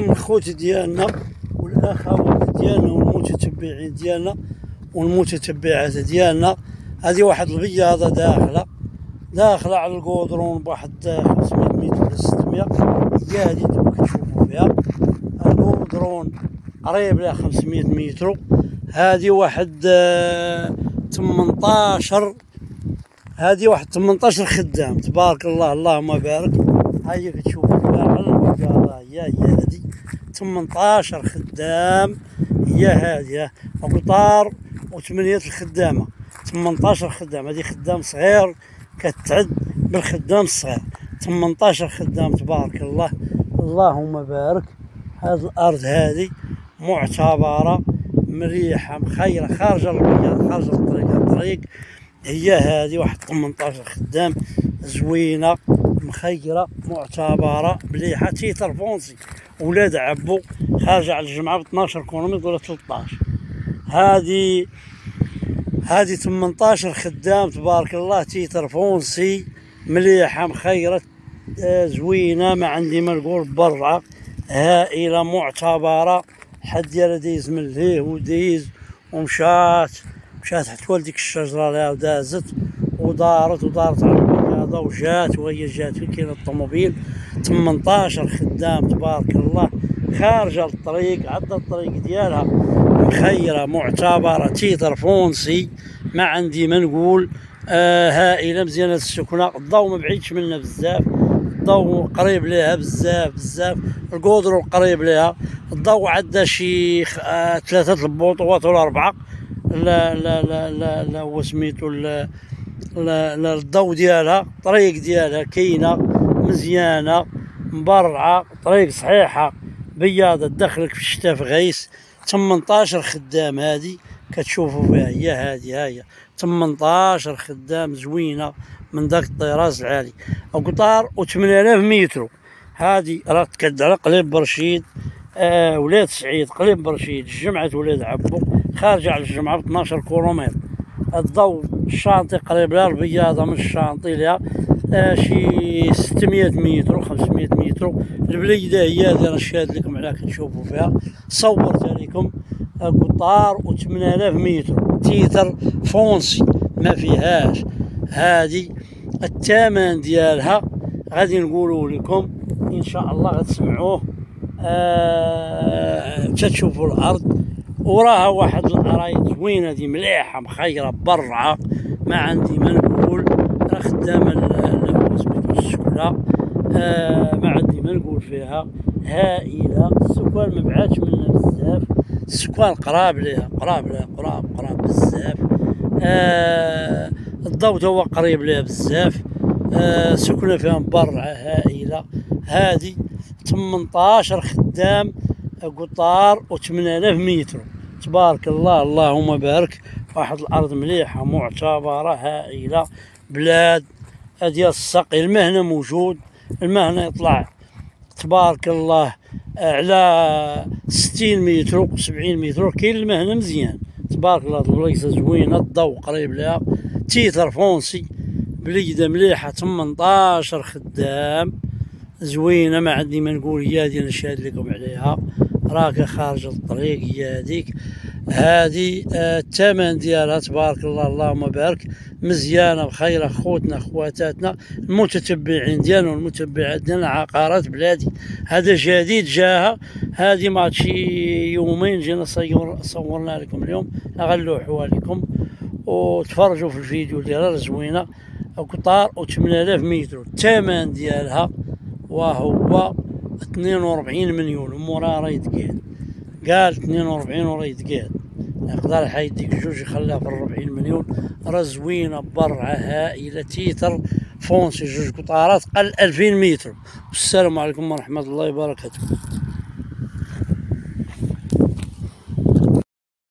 الخوت ديالنا والاخوات ديالنا والمتتبعين ديالنا والمتتبعات ديالنا هذه واحد البياضة داخلة داخلة على القودرون بواحد 500 متر ولا 600 هي هذه أنتم كتشوفوا فيها. القودرون قريب لها 500 متر. هذه واحد آه، 18 هذه واحد 18 خدام. تبارك الله اللهم بارك. هاي فيها على البقالة. هي هذه 18 خدام هي هذه قطار وثمانية الخدامة. 18 خدام هذه خدام صغير كتعد بالخدام الصغير. 18 خدام تبارك الله. اللهم بارك. هذه الأرض هذه معتبرة مريحة مخيره خارجة البياض خارجة الطريق الطريق هي هذه واحد 18 خدام زوينة. مخيرة معتبرة مليحه titre foncier ولاد عبو خارجة على الجمعة ب 12 كيلومتر ولا 13 هذه هذه 18 خدام تبارك الله titre foncier مليحة مخيرة آه، زوينة ما عندي ما نقول برا. هائلة معتبرة. حد ديالها دايز من لهيه ودايز ومشات مشات حتى والديك الشجرة لها ودازت ودارت ودارت على البياضه وجات وهي جات كاين الطوموبيل. 18 خدام تبارك الله. خارجة للطريق عدى الطريق ديالها. مخيرة معتبرة. titre foncier ما عندي ما نقول. آه هائلة مزيانة السكنة. الضوء ما بعيدش منا بزاف. الضوء قريب ليها بزاف بزاف. القدر قريب ليها. الضوء عندها شي آه ثلاثة البوطوات ولا أربعة لا لا لا لا لا هو سميتو الضوء ديالها الطريق ديالها كاينة مزيانة مبرعة طريق صحيحة بياضة تدخلك في الشتاء في غيس. 18 خدام هذه كتشوفوا فيها هي هذه هي. 18 خدام زوينة من ذاك الطراز العالي. قطار و8000 متر. هذه راه تكد على إقليم برشيد. آه ولاد سعيد إقليم برشيد. جمعة ولاد عبو. خارجة على الجمعة ب 12 كيلومتر. الضوء ال chantier قريب لها البياضة من ال chantier لها. آه شي 600 متر 500 متر. البليدة هي هذه أنا شاهد لكم عليها كتشوفوا فيها. صورت لكم آه، قطار و 8000 متر. titre foncier. ما فيهاش. هذه الثمن ديالها. غادي نقولوا لكم. إن شاء الله غتسمعوه. آه تشوفوا الأرض. وراها واحد الارايد زوينة دي مليحة مخيرة برعه ما عندي ما نقول راه ال- سميتو السكنه آه ما عندي ما نقول فيها. هائلة. السكان ما بعادش منا بزاف. السكان قراب ليها قراب ليها قراب قراب بزاف. آه الضوء هو قريب ليها بزاف. آه سكنة فيها مبرعة هائلة. هذه 18 خدام قطار و 8000 متر. تبارك الله اللهم بارك. واحد الأرض مليحة معتبرة هائلة بلاد. ديال السقي المهنة موجود المهنة يطلع. تبارك الله على 60 متر و 70 متر كاين المهنة مزيان. تبارك الله البلايصة زوينة الضوء قريب لها. titre foncier بليدة مليحة 18 خدام. زوينة ما عندي ما نقول هي هذه أنا شاهد لكم عليها. راك خارج الطريق هي هذيك هذه آه، الثمن ديالها تبارك الله اللهم بارك. مزيانة بخير خوتنا خواتاتنا المتتبعين ديالنا والمتبعات ديالنا عقارات بلادي. هذا جديد جاها. هذه ما يومين جينا صور صورنا لكم اليوم. غنلوحوها لكم وتفرجوا في الفيديو ديالها زوينه قطار و 8000 متر. الثمن ديالها وهو 42 مليون ومورا راه يتقال. قال 42 وراه يتقال. يقدر يحيديك جوج يخليها في 40 مليون. راه زوينة برعة هائلة. titre foncier جوج قطارات قل 2000 متر. والسلام عليكم ورحمة الله وبركاته.